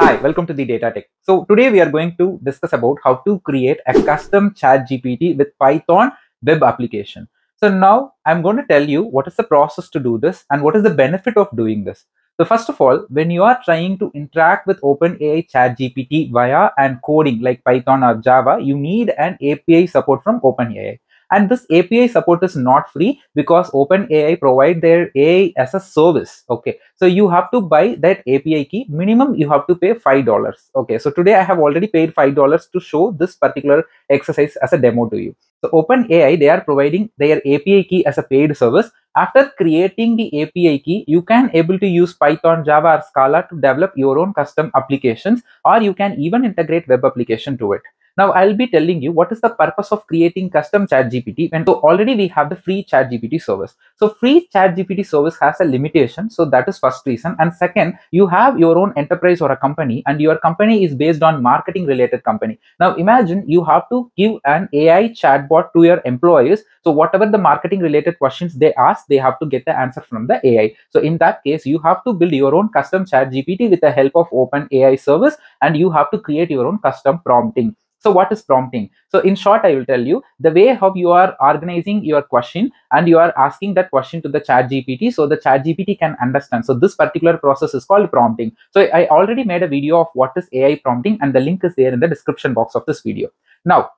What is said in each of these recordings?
Hi, welcome to the Data Tech. So today we are going to discuss about how to create a custom chat GPT with Python web application. So now I'm going to tell you what is the process to do this and what is the benefit of doing this. So first of all, when you are trying to interact with OpenAI chat GPT via and coding like Python or Java, you need an API support from OpenAI and this api support is not free because openai provide their ai as a service okay? So you have to buy that api key. Minimum you have to pay five dollars okay? So today i have already paid five dollars to show this particular exercise as a demo to you. So openai they are providing their api key as a paid service. After creating the api key you can able to use python java or scala to develop your own custom applications or you can even integrate web application to it now I'll be telling you what is the purpose of creating custom chat GPT and so already we have the free chat GPT service. So free chat GPT service has a limitation. So that is first reason. And second, you have your own enterprise or a company and your company is based on marketing related company. Now imagine you have to give an AI chatbot to your employees. So whatever the marketing related questions they ask, they have to get the answer from the AI. So in that case, you have to build your own custom chat GPT with the help of open AI service and you have to create your own custom prompting. So what is prompting? So in short, I will tell you the way how you are organizing your question and you are asking that question to the chat GPT so the chat GPT can understand. So this particular process is called prompting. So I already made a video of what is AI prompting and the link is there in the description box of this video. Now,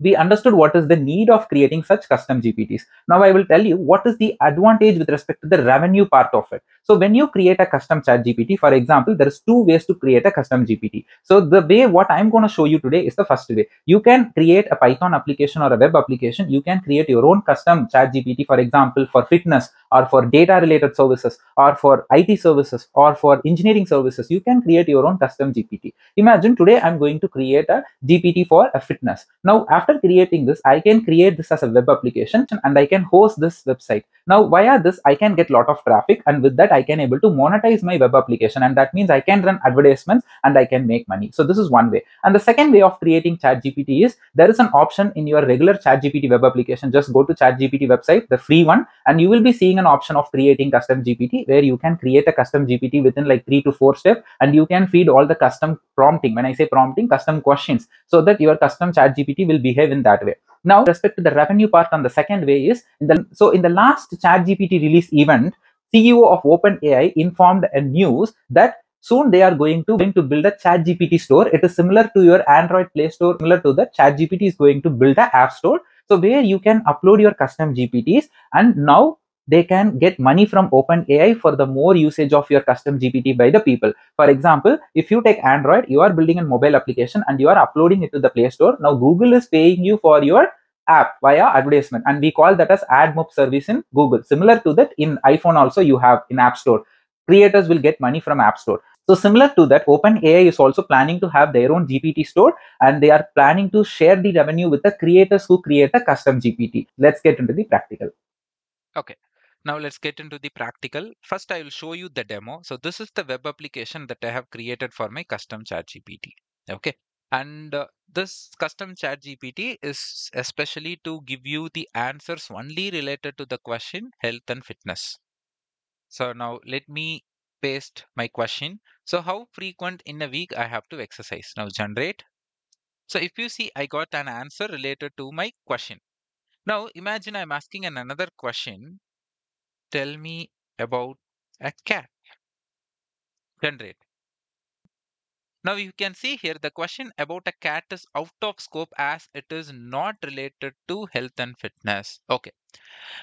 we understood what is the need of creating such custom GPTs. Now I will tell you what is the advantage with respect to the revenue part of it. So when you create a custom chat GPT, for example, there is two ways to create a custom GPT. So the way what I'm going to show you today is the first way. You can create a Python application or a web application. You can create your own custom chat GPT, for example, for fitness or for data related services or for IT services or for engineering services. You can create your own custom GPT. Imagine today I'm going to create a GPT for a fitness. Now after after creating this, I can create this as a web application and I can host this website. Now via this, I can get lot of traffic and with that I can able to monetize my web application and that means I can run advertisements and I can make money. So this is one way. And the second way of creating ChatGPT is there is an option in your regular ChatGPT web application. Just go to ChatGPT website, the free one, and you will be seeing an option of creating custom GPT where you can create a custom GPT within like three to four steps and you can feed all the custom prompting. When I say prompting, custom questions so that your custom ChatGPT will behave in that way now respect to the revenue part on the second way is in the so in the last chat gpt release event ceo of openai informed a news that soon they are going to going to build a chat gpt store it is similar to your android play store similar to the chat gpt is going to build a app store so where you can upload your custom gpts and now they can get money from OpenAI for the more usage of your custom GPT by the people. For example, if you take Android, you are building a mobile application and you are uploading it to the Play Store. Now Google is paying you for your app via advertisement and we call that as AdMob service in Google. Similar to that in iPhone also you have in App Store. Creators will get money from App Store. So similar to that, OpenAI is also planning to have their own GPT store and they are planning to share the revenue with the creators who create a custom GPT. Let's get into the practical. Okay. Now let's get into the practical. First, I will show you the demo. So this is the web application that I have created for my custom chat GPT. Okay. And uh, this custom chat GPT is especially to give you the answers only related to the question health and fitness. So now let me paste my question. So how frequent in a week I have to exercise? Now generate. So if you see, I got an answer related to my question. Now imagine I'm asking an another question tell me about a cat. Generate. Now you can see here the question about a cat is out of scope as it is not related to health and fitness. Okay.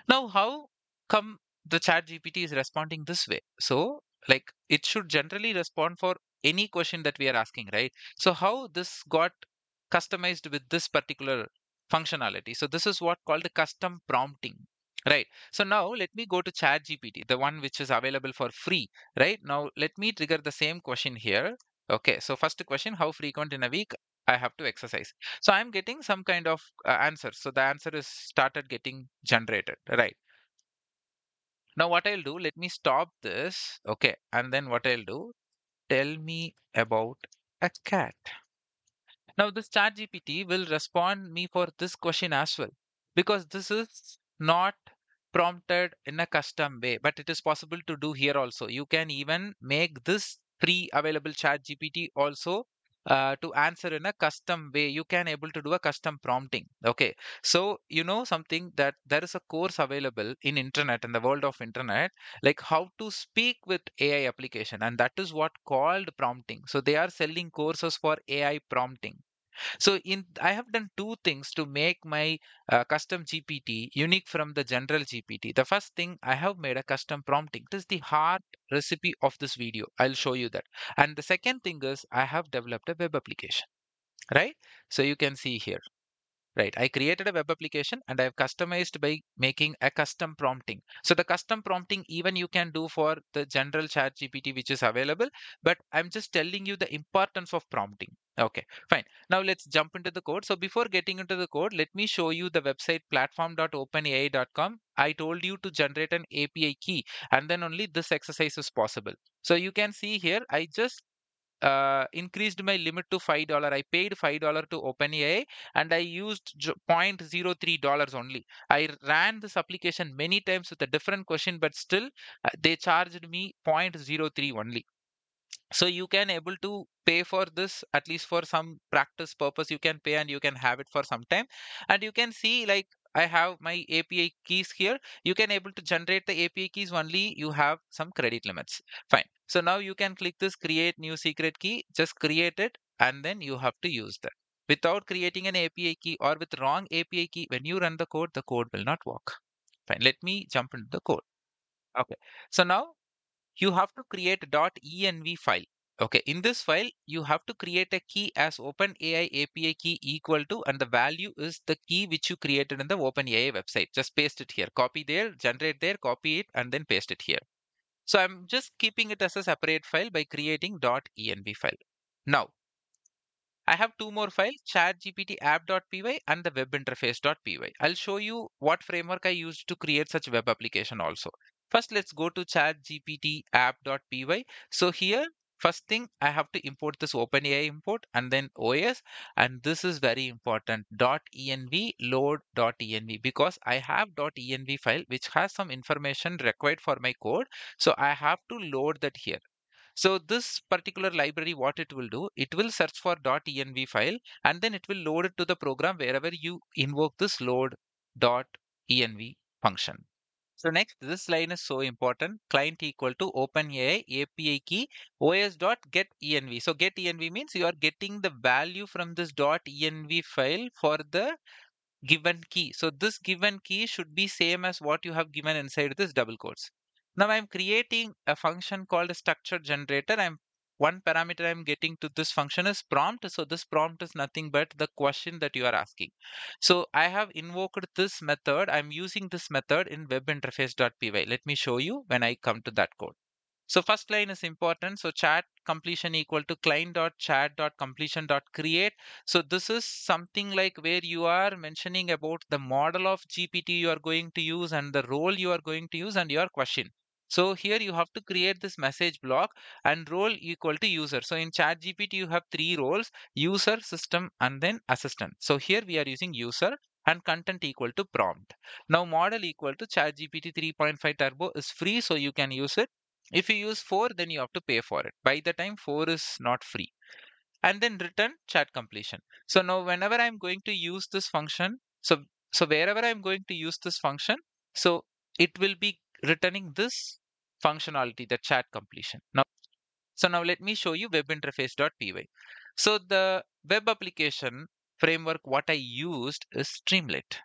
Now how come the chat GPT is responding this way? So like it should generally respond for any question that we are asking, right? So how this got customized with this particular functionality? So this is what called the custom prompting right so now let me go to chat gpt the one which is available for free right now let me trigger the same question here okay so first question how frequent in a week i have to exercise? So i'm getting some kind of uh, answer. So the answer is started getting generated right? Now what i'll do let me stop this okay and then what i'll do tell me about a cat. Now this chat gpt will respond me for this question as well because this is not prompted in a custom way but it is possible to do here also. You can even make this free available chat GPT also uh, to answer in a custom way. You can able to do a custom prompting. Okay. So you know something that there is a course available in internet in the world of internet like how to speak with ai application. And that is what called prompting. So they are selling courses for ai prompting so in I have done two things to make my uh, custom GPT unique from the general GPT. The first thing I have made a custom prompting. This is the heart recipe of this video. I'll show you that. And the second thing is I have developed a web application, right? So you can see here. Right. I created a web application and I've customized by making a custom prompting. So the custom prompting even you can do for the general chat GPT which is available, but I'm just telling you the importance of prompting. Okay, fine. Now let's jump into the code. So before getting into the code, let me show you the website platform.openai.com. I told you to generate an API key and then only this exercise is possible. So you can see here, I just uh, increased my limit to five dollar. I paid five dollar to OpenAI, and I used 0.03 dollars only. I ran this application many times with a different question, but still uh, they charged me 0.03 only so you can able to pay for this at least for some practice purpose you can pay and you can have it for some time. And you can see like i have my api keys here. You can able to generate the api keys only you have some credit limits. Fine. So now you can click this create new secret key. Just create it and then you have to use that. Without creating an api key or with wrong api key when you run the code the code will not work. Fine. Let me jump into the code. Okay. So now you have to create .env file. Okay, in this file, you have to create a key as OpenAI API key equal to, and the value is the key which you created in the OpenAI website. Just paste it here, copy there, generate there, copy it, and then paste it here. So I'm just keeping it as a separate file by creating .env file. Now, I have two more files, ChatGPT app.py and the web interface.py. I'll show you what framework I used to create such web application also. First, let's go to ChatGPT app.py. So here, first thing I have to import this OpenAI import and then OS. And this is very important .env load .env because I have .env file which has some information required for my code. So I have to load that here. So this particular library, what it will do, it will search for .env file and then it will load it to the program wherever you invoke this load .env function. So next, this line is so important. Client equal to OpenAI API key os dot get env. So get env means you are getting the value from this dot .env file for the given key. So this given key should be same as what you have given inside this double quotes. Now I'm creating a function called a structure generator. I'm one parameter I'm getting to this function is prompt. So this prompt is nothing but the question that you are asking. So I have invoked this method. I'm using this method in webinterface.py. Let me show you when I come to that code. So first line is important. So chat completion equal to client.chat.completion.create. So this is something like where you are mentioning about the model of GPT you are going to use and the role you are going to use and your question. So here you have to create this message block and role equal to user. So in chat GPT, you have three roles, user, system, and then assistant. So here we are using user and content equal to prompt. Now model equal to chat GPT 3.5 turbo is free. So you can use it. If you use 4, then you have to pay for it. By the time 4 is not free. And then return chat completion. So now whenever I'm going to use this function, so so wherever I'm going to use this function, so it will be returning this functionality, the chat completion. Now, so now let me show you webinterface.py. So the web application framework, what I used is Streamlit.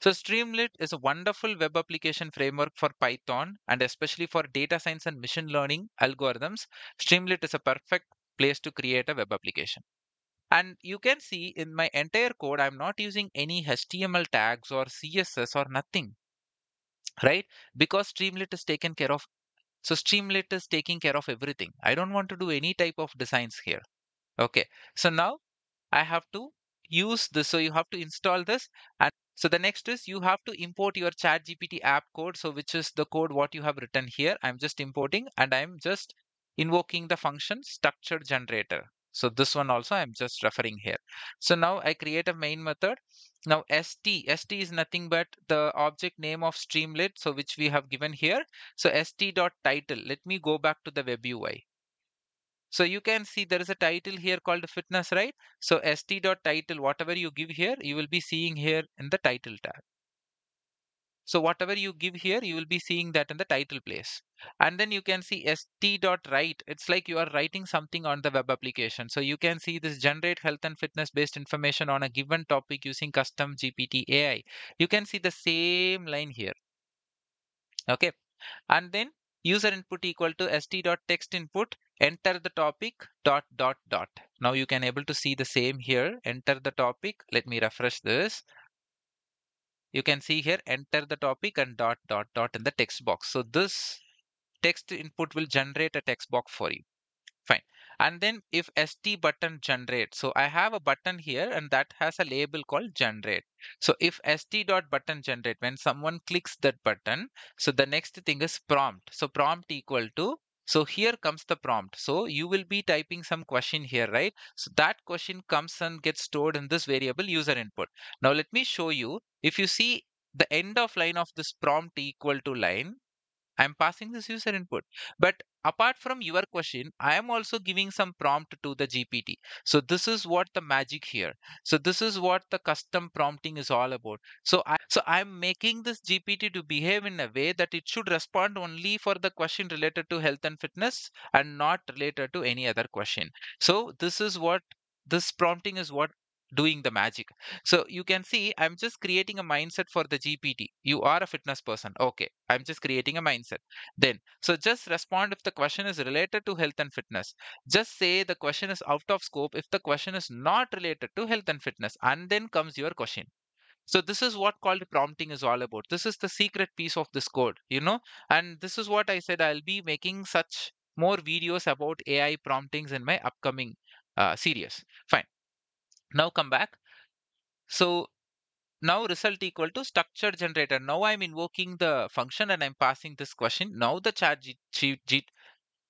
So Streamlit is a wonderful web application framework for Python and especially for data science and machine learning algorithms. Streamlit is a perfect place to create a web application. And you can see in my entire code, I'm not using any HTML tags or CSS or nothing, right? Because Streamlit is taken care of. So Streamlit is taking care of everything. I don't want to do any type of designs here. Okay. So now I have to use this. So you have to install this and so the next is you have to import your chat GPT app code. So which is the code what you have written here. I'm just importing and I'm just invoking the function structure generator. So this one also I'm just referring here. So now I create a main method. Now st, st is nothing but the object name of Streamlit. So which we have given here. So st dot title. Let me go back to the web UI. So you can see there is a title here called fitness, right? So st.title, whatever you give here, you will be seeing here in the title tab. So whatever you give here, you will be seeing that in the title place. And then you can see st.write. It's like you are writing something on the web application. So you can see this generate health and fitness based information on a given topic using custom GPT AI. You can see the same line here. Okay. And then user input equal to st.text input enter the topic dot dot dot now you can able to see the same here enter the topic let me refresh this you can see here enter the topic and dot dot dot in the text box. So this text input will generate a text box for you. Fine. And then if st button generate so i have a button here and that has a label called generate. So if st dot button generate when someone clicks that button so the next thing is prompt. So prompt equal to so here comes the prompt. So you will be typing some question here right? So that question comes and gets stored in this variable user input. Now let me show you. If you see the end of line of this prompt equal to line I'm passing this user input. But apart from your question, I am also giving some prompt to the GPT. So this is what the magic here. So this is what the custom prompting is all about. So I so I'm making this GPT to behave in a way that it should respond only for the question related to health and fitness and not related to any other question. So this is what this prompting is what doing the magic. So you can see i'm just creating a mindset for the gpt you are a fitness person. Okay i'm just creating a mindset. Then so just respond if the question is related to health and fitness. Just say the question is out of scope if the question is not related to health and fitness and then comes your question. So this is what called prompting is all about. This is the secret piece of this code you know? And this is what i said i'll be making such more videos about ai promptings in my upcoming uh, series. Fine now come back so now result equal to structure generator. Now I'm invoking the function and I'm passing this question. Now the chat G, G, G,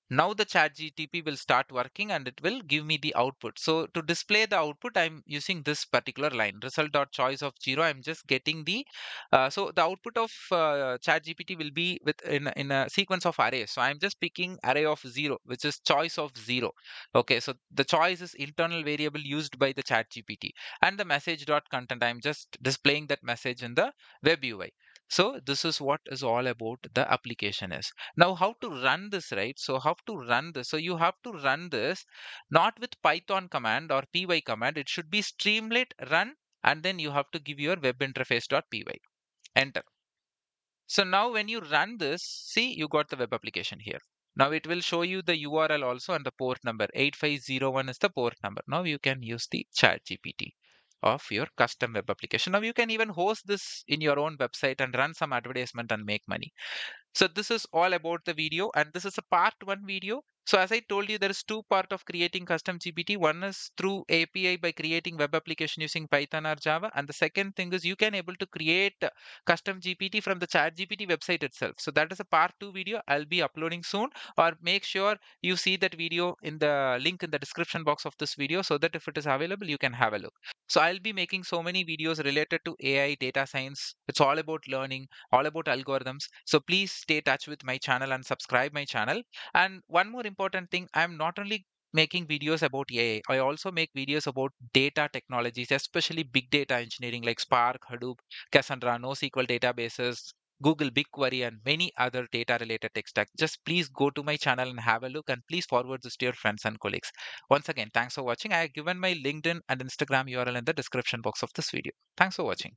now the chat gtp will start working and it will give me the output. So to display the output i'm using this particular line result dot choice of zero. I'm just getting the uh, so the output of uh, chat gpt will be with in, in a sequence of arrays so i'm just picking array of zero which is choice of zero. Okay so the choice is internal variable used by the chat gpt and the message dot content. I'm just displaying that message in the web ui so this is what is all about the application is. Now how to run this right? So how to run this? So you have to run this not with python command or py command. It should be streamlit run and then you have to give your web interface.py enter. So now when you run this see you got the web application here. Now it will show you the url also and the port number. 8501 is the port number. Now you can use the chat gpt of your custom web application now you can even host this in your own website and run some advertisement and make money so this is all about the video and this is a part one video. So as I told you, there is two part of creating custom GPT. One is through API by creating web application using Python or Java. And the second thing is you can able to create custom GPT from the chat GPT website itself. So that is a part two video I'll be uploading soon or make sure you see that video in the link in the description box of this video so that if it is available, you can have a look. So I'll be making so many videos related to AI, data science. It's all about learning, all about algorithms. So please stay touch with my channel and subscribe my channel. And one more important thing, I'm not only making videos about AI. I also make videos about data technologies, especially big data engineering like Spark, Hadoop, Cassandra, NoSQL databases, Google BigQuery, and many other data related tech stack. Just please go to my channel and have a look and please forward this to your friends and colleagues. Once again, thanks for watching. I have given my LinkedIn and Instagram URL in the description box of this video. Thanks for watching.